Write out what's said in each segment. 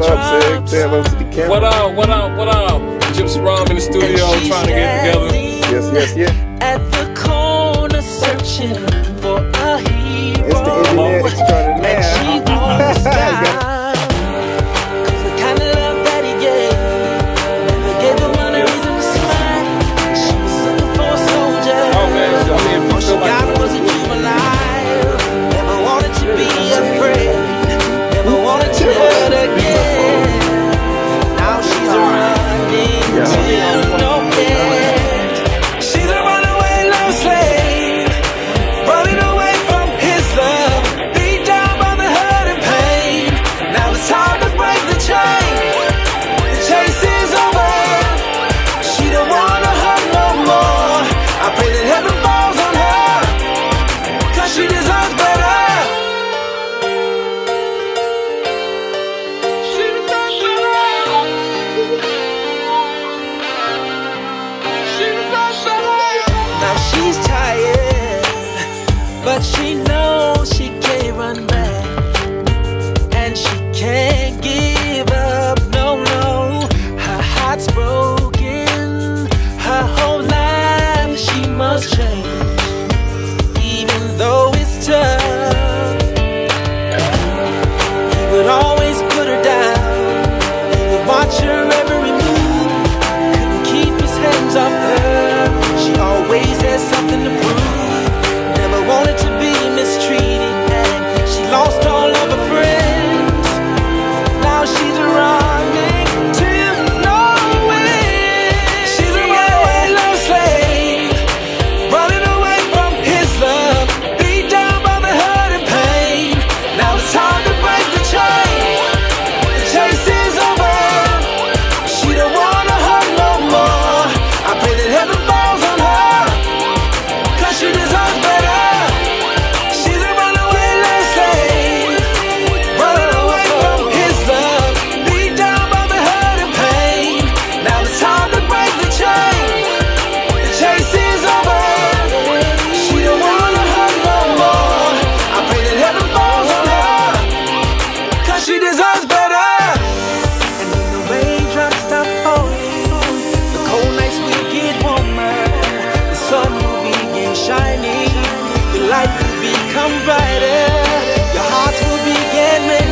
What up, Sig? Taylor to the camera. What up, what up, what up? Jypsy Rum in the studio trying to get together. Yes, yes, yes. At the corner searching. but she knows she can't run back, and she can't. shining, your life will become brighter, your heart will begin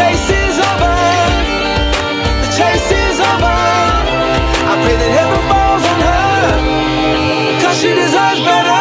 chase is over. The chase is over. I pray that heaven falls on her. Cause she deserves better.